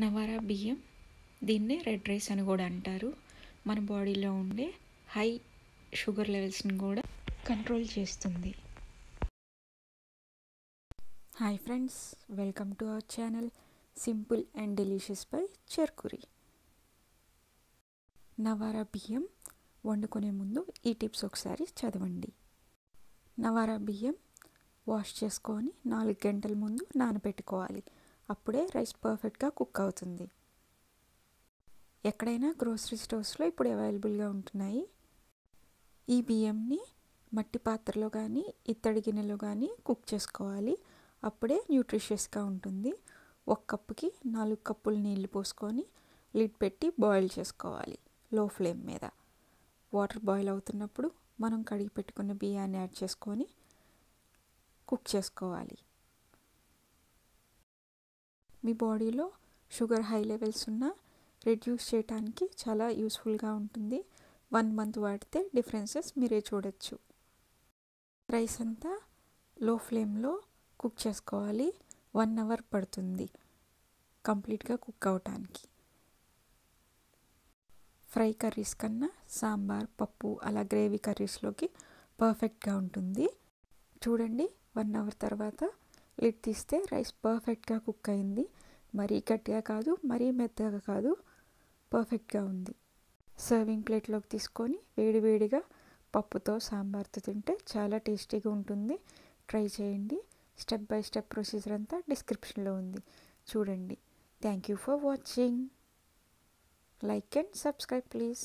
నవారా బియ్యం దీన్నే red rice అని కూడా అంటారు. మన బాడీలో ఉండే హై షుగర్ లెవెల్స్ని కూడా కంట్రోల్ చేస్తుంది. Hi friends welcome to our channel simple and delicious by Cherkuri. Navara బియ్యం వండుకునే ముందు ఈ టిప్స్ ఒకసారి చదవండి. నవారా బియ్యం వాష్ చేసుకొని నాలుగు గంటల ముందు నానబెట్టుకోవాలి. అప్పుడే రైస్ పర్ఫెక్ట్గా కుక్ అవుతుంది. ఎక్కడైనా గ్రోసరీ స్టోర్స్లో ఇప్పుడు అవైలబుల్గా ఉంటున్నాయి. ఈ బియ్యంని మట్టి పాత్రలో కానీ ఇత్తడి గిన్నెలో కానీ కుక్ చేసుకోవాలి. అప్పుడే న్యూట్రిషియస్గా ఉంటుంది. ఒక కప్పుకి నాలుగు కప్పులు నీళ్ళు పోసుకొని లిడ్ పెట్టి బాయిల్ చేసుకోవాలి లో ఫ్లేమ్ మీద. వాటర్ బాయిల్ అవుతున్నప్పుడు మనం కడిగి పెట్టుకున్న బియ్యాన్ని యాడ్ చేసుకొని కుక్ చేసుకోవాలి. మీ బాడీలో షుగర్ హై లెవెల్స్ ఉన్న రెడ్యూస్ చేయడానికి చాలా యూస్ఫుల్గా ఉంటుంది. వన్ మంత్ వాడితే డిఫరెన్సెస్ మీరే చూడొచ్చు. రైస్ అంతా లో ఫ్లేమ్లో కుక్ చేసుకోవాలి. వన్ అవర్ పడుతుంది కంప్లీట్గా కుక్ అవటానికి. ఫ్రై కర్రీస్ కన్నా సాంబార్ పప్పు అలా గ్రేవీ కర్రీస్లోకి పర్ఫెక్ట్గా ఉంటుంది. చూడండి వన్ అవర్ తర్వాత లిడ్ తీస్తే రైస్ పర్ఫెక్ట్గా కుక్ అయింది. మరీ గట్టిగా కాదు మరీ మెత్తగా కాదు పర్ఫెక్ట్గా ఉంది. సర్వింగ్ ప్లేట్లోకి తీసుకొని వేడివేడిగా పప్పుతో సాంబార్తో తింటే చాలా టేస్టీగా ఉంటుంది. ట్రై చేయండి. స్టెప్ బై స్టెప్ ప్రొసీజర్ అంతా డిస్క్రిప్షన్లో ఉంది. చూడండి. Thank you for watching like and subscribe please